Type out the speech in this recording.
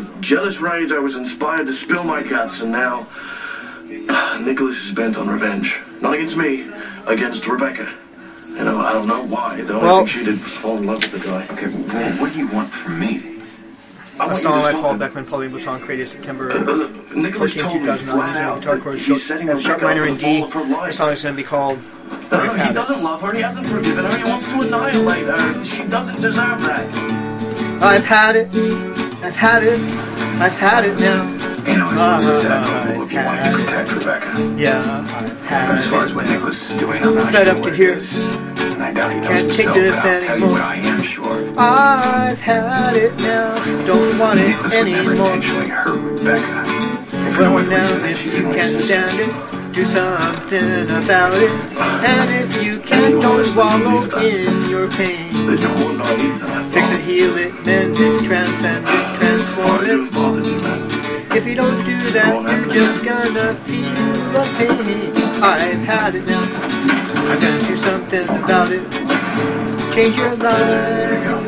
of jealous rage, I was inspired to spill my guts, and now Nicholas is bent on revenge. Not against me, against Rebecca. You know, I don't know why. The only Well- thing she did was fall in love with the guy. Okay, well, what do you want from me? I A want you song by Palu. Beckman, Paul English song created September Uh, uh, 14, 2009, flat using guitar that chord he's setting F sharp Rebecca minor up in for the fall D. The song is going to be called No, I've no, he It. doesn't love her he hasn't forgiven her. He wants to annihilate her. She doesn't deserve that. I've had it, I've had it, I've had it now. You know, it's, Uh, admirable if you want I've to protect Rebecca. Yeah, I've But had as far as what Nicholas is doing, I'm not Fed sure up to it is. And I doubt he knows Can't take this but I'll tell you anymore. what I am sure. I've had it now, don't want it Nicholas would never anymore. intentionally hurt Rebecca. If Well, no now if you can't stand it, do something about it. And if you can't, don't wallow in your pain. That you're more naive than I thought. Fix it, heal it, mend it, transcend it, If you don't do that, you're just gonna feel the pain. I've had it now. I'm gonna do something about it. Change your life.